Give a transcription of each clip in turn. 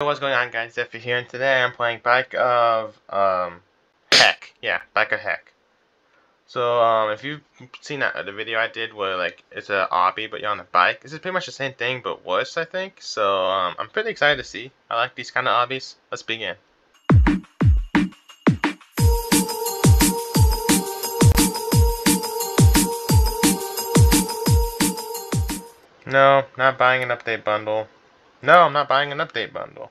What's going on guys, Zephyr here, and today I'm playing Bike of, um, Heck. Yeah, Bike of Heck. So, um, if you've seen that the video I did where, like, it's a obby, but you're on a bike, this is pretty much the same thing, but worse, I think. So, um, I'm pretty excited to see. I like these kind of obbies. Let's begin. No, not buying an update bundle. No, I'm not buying an update bundle.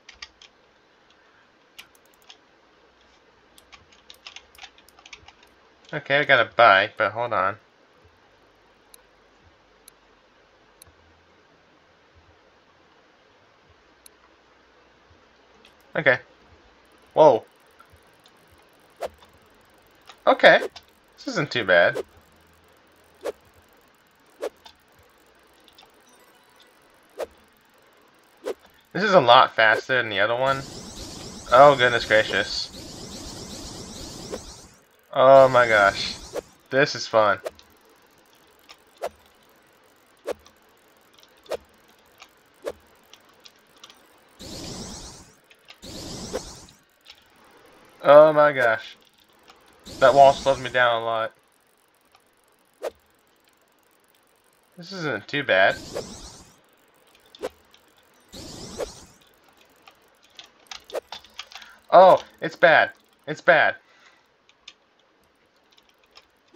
Okay, I got a bike, but hold on. Okay. Whoa. Okay. This isn't too bad. This is a lot faster than the other one. Oh, goodness gracious. Oh my gosh. This is fun. Oh my gosh. That wall slows me down a lot. This isn't too bad. Oh, it's bad. It's bad.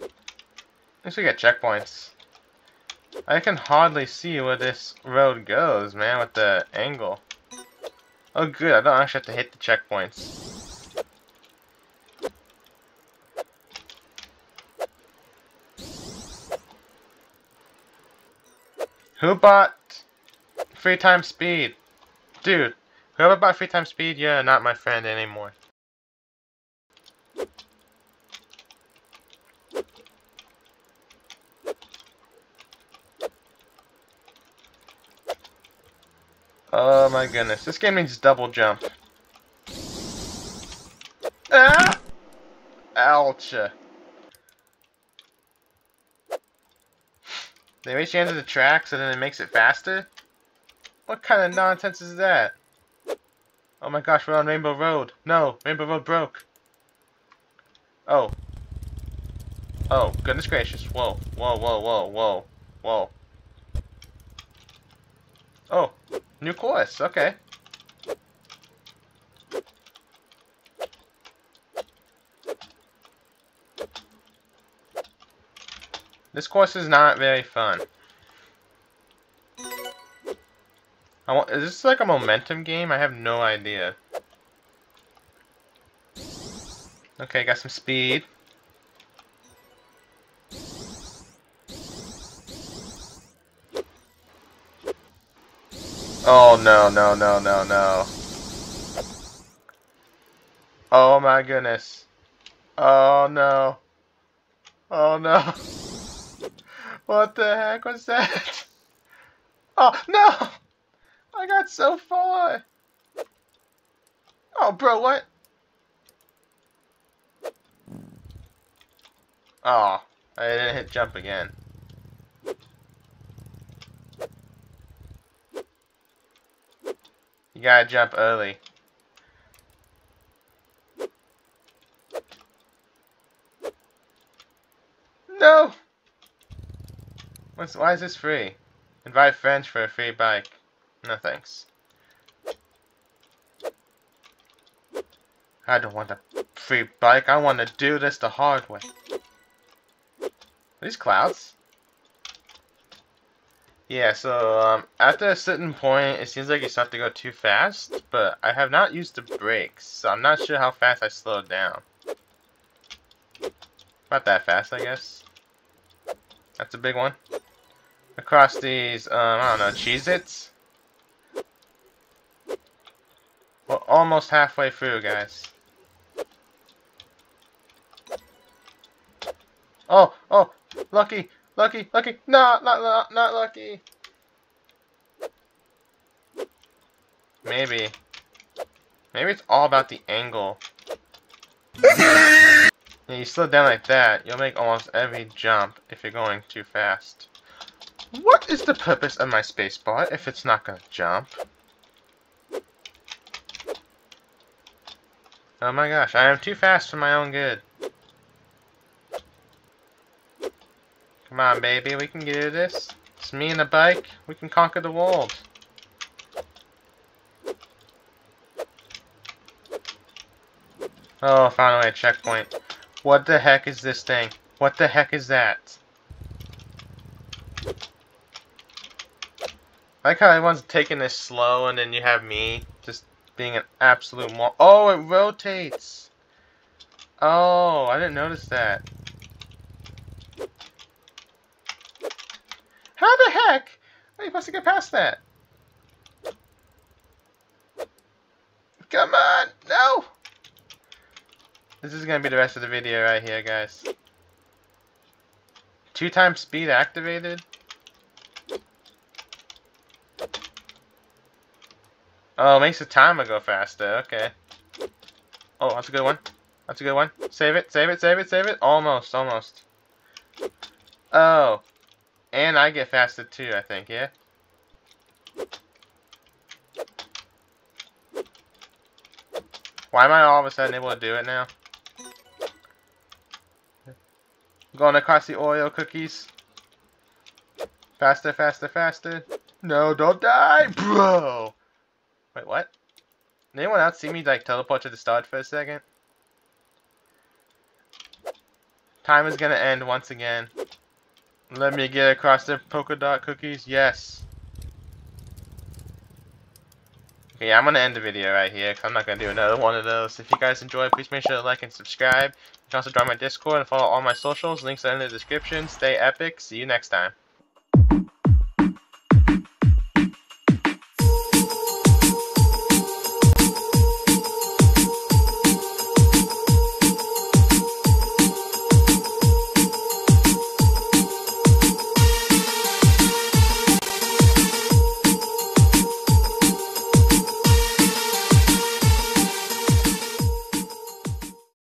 At least we get checkpoints. I can hardly see where this road goes, man, with the angle. Oh good, I don't actually have to hit the checkpoints. Who bought free time speed? Dude, Whoever bought free time speed, you're not my friend anymore. Oh my goodness, this game needs double jump. Ah! Ouch. They reach the end of the track so then it makes it faster? What kind of nonsense is that? Oh my gosh, we're on Rainbow Road. No, Rainbow Road broke. Oh. Oh, goodness gracious. Whoa, whoa, whoa, whoa, whoa, whoa. Oh, new course. Okay. This course is not very fun. I want, is this like a momentum game? I have no idea. Okay, got some speed. Oh no, no, no, no, no. Oh my goodness. Oh no. Oh no. What the heck was that? Oh no! I got so far. Oh, bro, what? Oh, I didn't hit jump again. You gotta jump early. No! What's, why is this free? Invite friends for a free bike. No thanks. I don't want a free bike. I want to do this the hard way. These clouds? Yeah, so um, after a certain point, it seems like you start to go too fast, but I have not used the brakes, so I'm not sure how fast I slowed down. Not that fast, I guess. That's a big one. Across these, um, I don't know, Cheez-Its? We're almost halfway through, guys. Oh, oh, lucky, lucky, lucky. No, not, not, not lucky. Maybe. Maybe it's all about the angle. yeah, you slow down like that, you'll make almost every jump if you're going too fast. What is the purpose of my spacebar if it's not gonna jump? Oh my gosh, I am too fast for my own good. Come on, baby, we can do this. It's me and the bike. We can conquer the world. Oh, finally a checkpoint. What the heck is this thing? What the heck is that? I like how everyone's taking this slow and then you have me just being an absolute mo- Oh, it rotates! Oh, I didn't notice that. How the heck are you supposed to get past that? Come on! No! This is gonna be the rest of the video right here, guys. Two times speed activated? Oh, makes the timer go faster. Okay. Oh, that's a good one. That's a good one. Save it, save it, save it, save it. Almost, almost. Oh. And I get faster too, I think, yeah? Why am I all of a sudden able to do it now? Going across the Oreo cookies. Faster, faster, faster. No, don't die, bro. Wait, what? Did anyone else see me like teleport to the start for a second? Time is gonna end once again. Let me get across the polka dot cookies. Yes. Okay, I'm gonna end the video right here because I'm not gonna do another one of those. If you guys enjoyed, please make sure to like and subscribe. You can also join my Discord and follow all my socials. Links are in the description. Stay epic. See you next time.